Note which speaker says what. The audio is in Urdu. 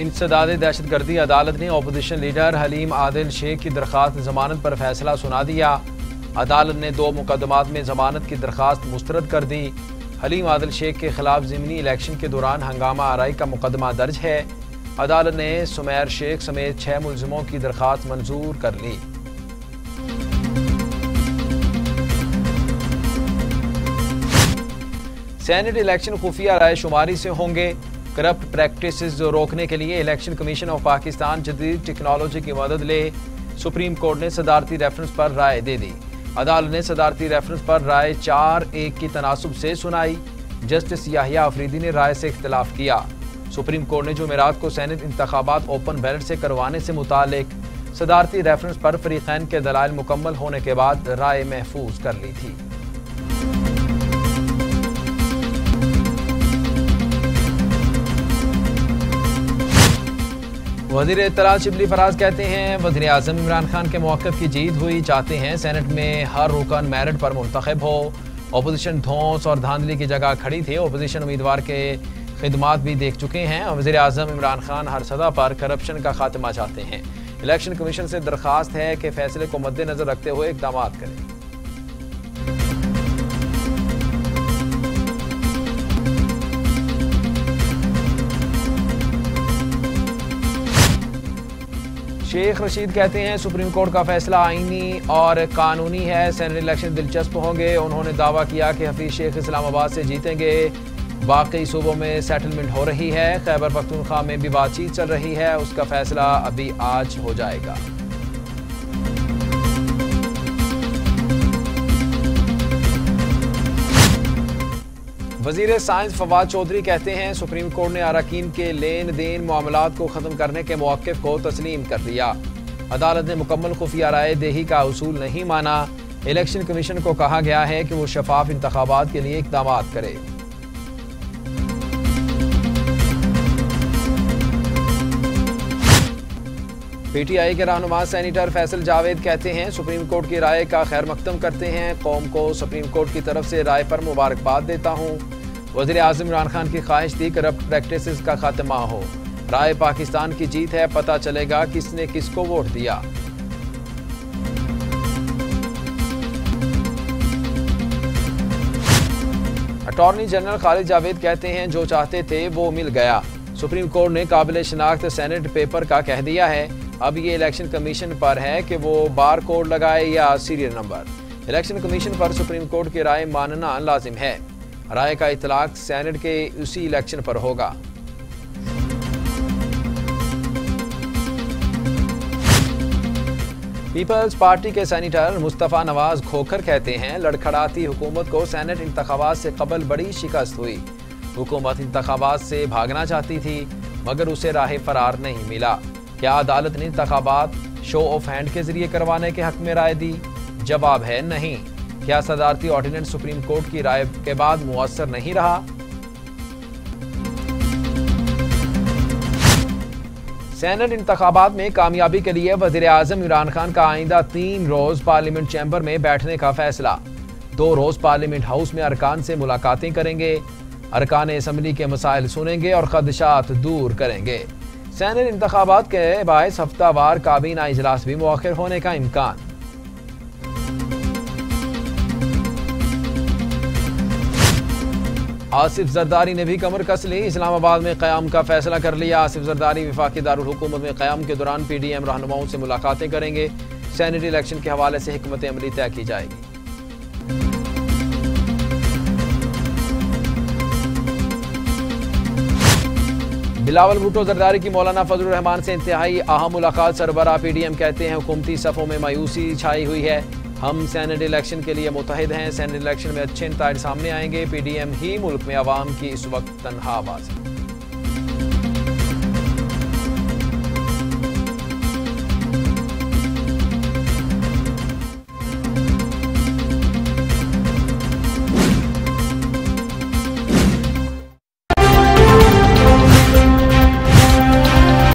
Speaker 1: انسداد دہشت گردی عدالت نے اپوزیشن لیڈر حلیم عادل شیخ کی درخواست ضمانت پر فیصلہ سنا دیا۔ عدالت نے دو مقدمات میں ضمانت کی درخواست مسترد کر دی۔ حلیم عادل شیخ کے خلاف ضمنی الیکشن کے دوران ہنگامہ آرائی کا مقدمہ درج ہے۔ عدالت نے سمیر شیخ سمیت چھ ملزموں کی درخواست منظور کر لی۔ سینٹ الیکشن خفیہ رائے شماری سے ہوں گے۔ کرپٹ پریکٹسز روکنے کے لیے الیکشن کمیشن آف پاکستان جدید ٹیکنالوجی کی مدد لے۔ سپریم کورٹ نے صدارتی ریفرنس پر رائے دے دی۔ عدالت نے صدارتی ریفرنس پر رائے چار ایک کی تناسب سے سنائی۔ جسٹس یاہیا افریدی نے رائے سے اختلاف کیا۔ سپریم کورٹ نے جمعرات کو سینٹ انتخابات اوپن بیلٹ سے کروانے سے متعلق صدارتی ریفرنس پر فریقین کے دلائل مکمل ہونے کے بعد رائے محفوظ کر لی تھی۔ وزیر اطلاع شبلی فراز کہتے ہیں، وزیر اعظم عمران خان کے موقف کی جیت ہوئی، چاہتے ہیں سینٹ میں ہر رکن میرٹ پر منتخب ہو۔ اپوزیشن دھونس اور دھاندلی کی جگہ کھڑی تھی۔ اپوزیشن امیدوار کے خدمات بھی دیکھ چکے ہیں۔ وزیر اعظم عمران خان ہر سطح پر کرپشن کا خاتمہ چاہتے ہیں۔ الیکشن کمیشن سے درخواست ہے کہ فیصلے کو مد نظر رکھتے ہوئے اقدامات کریں۔ شیخ رشید کہتے ہیں، سپریم کورٹ کا فیصلہ آئینی اور قانونی ہے۔ سینٹ الیکشن دلچسپ ہوں گے۔ انہوں نے دعویٰ کیا کہ حفیظ شیخ اسلام آباد سے جیتیں گے۔ باقی صوبوں میں سیٹلمنٹ ہو رہی ہے۔ خیبر پختونخوا میں بھی بات چیت چل رہی ہے۔ اس کا فیصلہ ابھی آج ہو جائے گا۔ وزیر سائنس فواد چودھری کہتے ہیں سپریم کورٹ نے اراکین کے لین دین معاملات کو ختم کرنے کے موقف کو تسلیم کر لیا عدالت نے مکمل خفیہ رائے دہی کا اصول نہیں مانا۔ الیکشن کمیشن کو کہا گیا ہے کہ وہ شفاف انتخابات کے لیے اقدامات کرے۔ پی ٹی آئی کے رہنما سینیٹر فیصل جاوید کہتے ہیں سپریم کورٹ کی رائے کا خیر مقدم کرتے ہیں۔ قوم کو سپریم کورٹ کی طرف سے رائے پر مبارکباد دیتا ہوں۔ وزیر اعظم عمران خان کی خواہش تھی کرپٹ پریکٹسز کا خاتمہ ہو۔ رائے پاکستان کی جیت ہے، پتہ چلے گا کس نے کس کو ووٹ دیا۔ اٹارنی جنرل خالد جاوید کہتے ہیں، جو چاہتے تھے وہ مل گیا۔ سپریم کورٹ نے قابل شناخت سینٹ پیپر کا کہہ دیا ہے۔ اب یہ الیکشن کمیشن پر ہے کہ وہ بار کوڈ لگائے یا سیریل نمبر۔ الیکشن کمیشن پر سپریم کورٹ کی رائے ماننا لازم ہے۔ رائے کا اطلاق سینٹ کے اسی الیکشن پر ہوگا۔ پیپلز پارٹی کے سینیٹر مصطفیٰ نواز کھوکھر کہتے ہیں، لڑکھڑاتی حکومت کو سینٹ انتخابات سے قبل بڑی شکست ہوئی۔ حکومت انتخابات سے بھاگنا چاہتی تھی، مگر اسے راہ فرار نہیں ملا۔ کیا عدالت نے انتخابات شو آف ہینڈ کے ذریعے کروانے کے حق میں رائے دی؟ جواب ہے نہیں۔ کیا صدارتی آرڈیننس سپریم کورٹ کی رائے کے بعد مؤثر نہیں رہا۔ سینٹ انتخابات میں کامیابی کے لیے وزیر اعظم عمران خان کا آئندہ تین روز پارلیمنٹ چیمبر میں بیٹھنے کا فیصلہ۔ دو روز پارلیمنٹ ہاؤس میں ارکان سے ملاقاتیں کریں گے۔ ارکان اسمبلی کے مسائل سنیں گے اور خدشات دور کریں گے۔ سینٹ انتخابات کے باعث ہفتہ وار کابینہ اجلاس بھی مؤخر ہونے کا امکان۔ آصف زرداری نے بھی کمر کس لی۔ اسلام آباد میں قیام کا فیصلہ کر لیا۔ آصف زرداری وفاقی دارالحکومت میں قیام کے دوران پی ڈی ایم رہنماؤں سے ملاقاتیں کریں گے۔ سینٹ الیکشن کے حوالے سے حکمت عملی طے کی جائے گی۔ بلاول بھٹو زرداری کی مولانا فضل الرحمان سے انتہائی اہم ملاقات۔ سربراہ پی ڈی ایم کہتے ہیں حکومتی صفوں میں مایوسی چھائی ہوئی ہے۔ ہم سینٹ الیکشن کے لیے متحد ہیں۔ سینٹ الیکشن میں اچھے نتائج سامنے آئیں گے۔ پی ڈی ایم ہی ملک میں عوام کی اس وقت تنہا آواز ہے